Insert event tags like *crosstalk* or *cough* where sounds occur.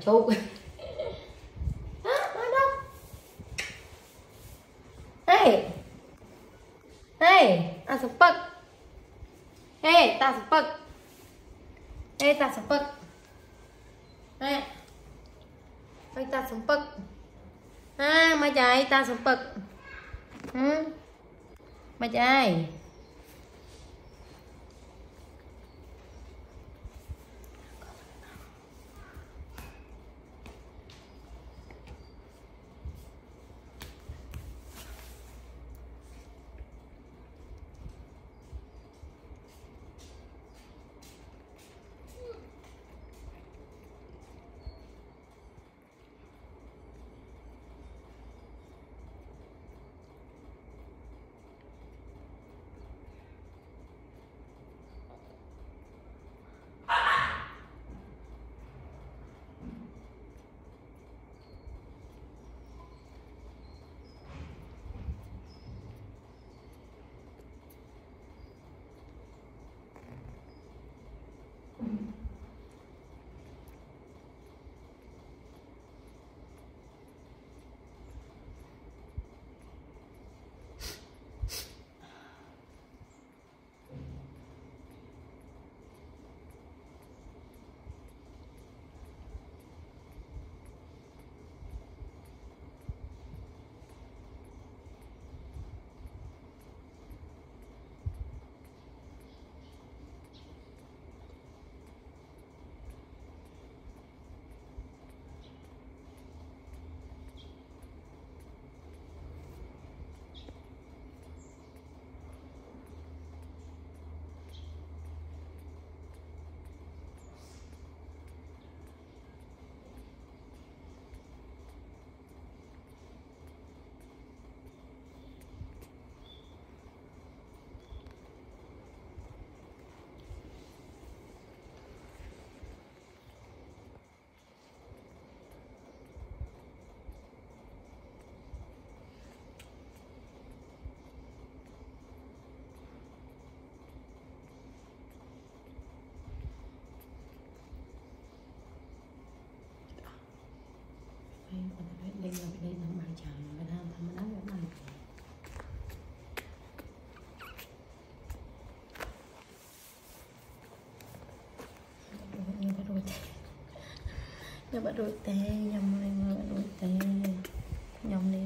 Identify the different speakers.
Speaker 1: chốt. *laughs* Hey. Hey, ta sập bậc. Hey, ta sập bậc. Hey, ta sập bậc. Hey. Hey, ta sập bậc. À mà chạy, ta sập bậc. Ừ. Mà chạy. cho bà đôi tê nhầm này bà đôi tê nhầm này